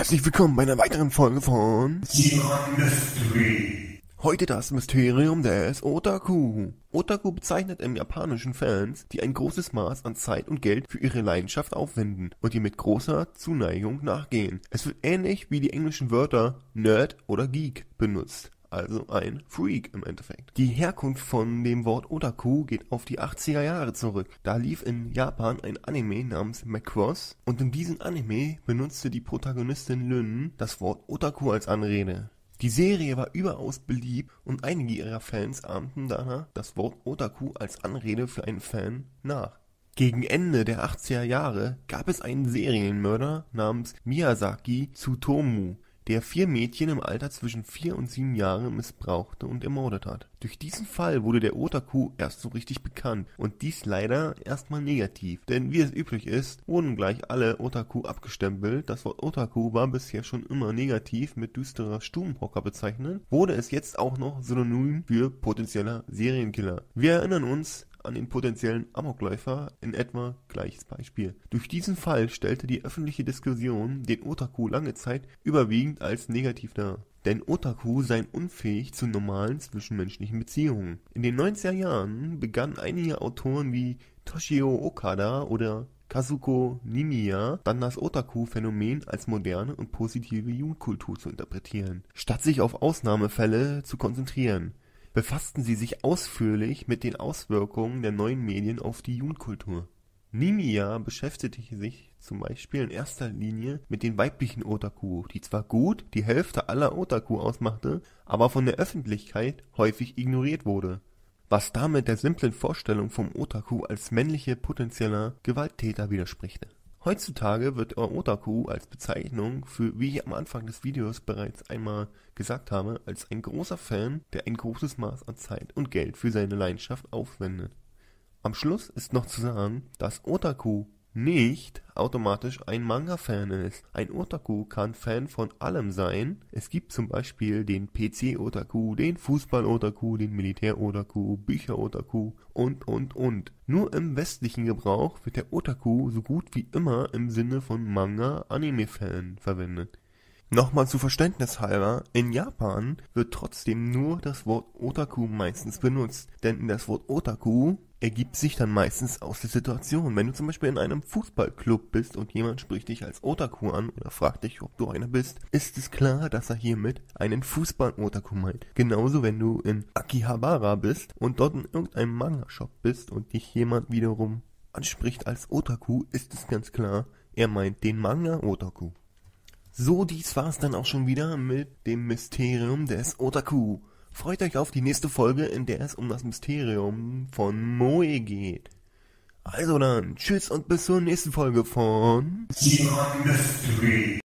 Herzlich willkommen bei einer weiteren Folge von Simon Mystery. Heute das Mysterium des Otaku. Otaku bezeichnet im Japanischen Fans, die ein großes Maß an Zeit und Geld für ihre Leidenschaft aufwenden und die mit großer Zuneigung nachgehen. Es wird ähnlich wie die englischen Wörter Nerd oder Geek benutzt also ein Freak im Endeffekt. Die Herkunft von dem Wort Otaku geht auf die 80er Jahre zurück. Da lief in Japan ein Anime namens Macross und in diesem Anime benutzte die Protagonistin Lynn das Wort Otaku als Anrede. Die Serie war überaus beliebt und einige ihrer Fans ahmten daher das Wort Otaku als Anrede für einen Fan nach. Gegen Ende der 80er Jahre gab es einen Serienmörder namens Miyazaki Tsutomu, der vier Mädchen im Alter zwischen vier und sieben Jahren missbrauchte und ermordet hat. Durch diesen Fall wurde der Otaku erst so richtig bekannt und dies leider erstmal negativ, denn wie es üblich ist, wurden gleich alle Otaku abgestempelt. Das Wort Otaku war bisher schon immer negativ mit düsterer Stubenhocker bezeichnet, wurde es jetzt auch noch synonym für potenzieller Serienkiller. Wir erinnern uns, an den potenziellen Amokläufer in etwa gleiches Beispiel. Durch diesen Fall stellte die öffentliche Diskussion den Otaku lange Zeit überwiegend als negativ dar. Denn Otaku seien unfähig zu normalen zwischenmenschlichen Beziehungen. In den 90er Jahren begannen einige Autoren wie Toshio Okada oder Kazuko Nimiya dann das Otaku-Phänomen als moderne und positive Jugendkultur zu interpretieren, statt sich auf Ausnahmefälle zu konzentrieren befassten sie sich ausführlich mit den Auswirkungen der neuen Medien auf die Jugendkultur. Nimiya beschäftigte sich zum Beispiel in erster Linie mit den weiblichen Otaku, die zwar gut die Hälfte aller Otaku ausmachte, aber von der Öffentlichkeit häufig ignoriert wurde, was damit der simplen Vorstellung vom Otaku als männliche potenzieller Gewalttäter widerspricht Heutzutage wird Otaku als Bezeichnung für, wie ich am Anfang des Videos bereits einmal gesagt habe, als ein großer Fan, der ein großes Maß an Zeit und Geld für seine Leidenschaft aufwendet. Am Schluss ist noch zu sagen, dass Otaku nicht automatisch ein Manga-Fan ist. Ein Otaku kann Fan von allem sein. Es gibt zum Beispiel den PC-Otaku, den Fußball-Otaku, den Militär-Otaku, Bücher-Otaku und und und. Nur im westlichen Gebrauch wird der Otaku so gut wie immer im Sinne von Manga-Anime-Fan verwendet. Nochmal zu Verständnis halber, in Japan wird trotzdem nur das Wort Otaku meistens benutzt, denn das Wort Otaku ergibt sich dann meistens aus der Situation. Wenn du zum Beispiel in einem Fußballclub bist und jemand spricht dich als Otaku an oder fragt dich, ob du einer bist, ist es klar, dass er hiermit einen Fußball-Otaku meint. Genauso wenn du in Akihabara bist und dort in irgendeinem Manga-Shop bist und dich jemand wiederum anspricht als Otaku, ist es ganz klar, er meint den Manga-Otaku. So, dies war's dann auch schon wieder mit dem Mysterium des Otaku. Freut euch auf die nächste Folge, in der es um das Mysterium von Moe geht. Also dann, tschüss und bis zur nächsten Folge von Simon Mystery.